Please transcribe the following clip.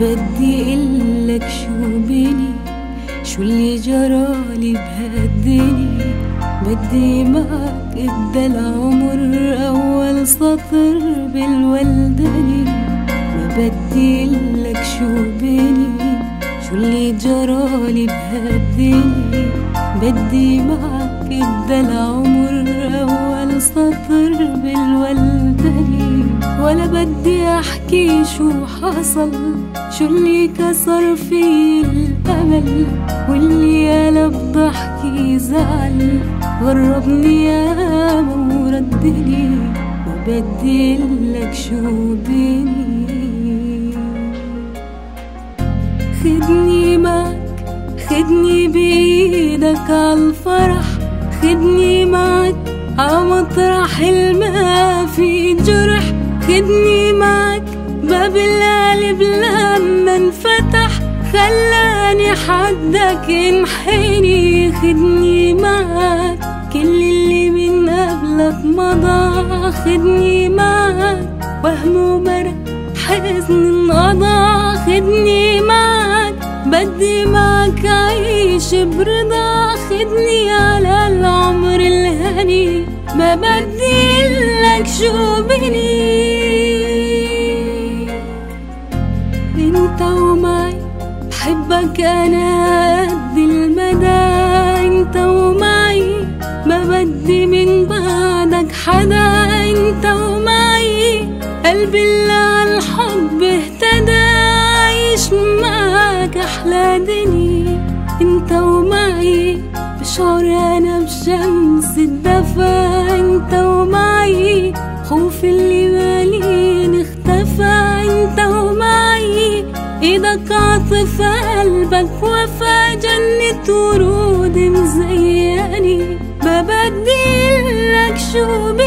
بدي قلك شو بيني؟ شو اللي جرالي بهالدنيا؟ بدي معك ابدا العمر أول سطر بالولدني. ما بدي قلك شو بيني شو اللي جرالي بهالدنيا؟ بدي معك ابدا العمر أول سطر بالولدني. بدي أحكي شو حصل شو اللي كسر في الأمل؟ واللي قلب ضحكي زعل. غربني ياما وردني ما بدي لك شو بيني خدني معك خدني بإيدك عالفرح خدني معك عمطرح الما باب القلب لما انفتح خلاني حدك انحني خدني معك كل اللي من قبلك مضى خدني معك وهم ومرق حزن انقضى خدني معك بدي معك عيش برضا خدني على العمر الهني. ما بدي لك شو بني. أنت ومعي بحبك أنا قد المدى. أنت ومعي ما بدي من بعدك حدا. أنت ومعي قلبي اللي عالحب اهتدى. عايش معك أحلى دنيا. أنت ومعي بشعر أنا بشمس الدفا إيدك عاطف قلبك وفا جنة ورود مزياني. لك شو بي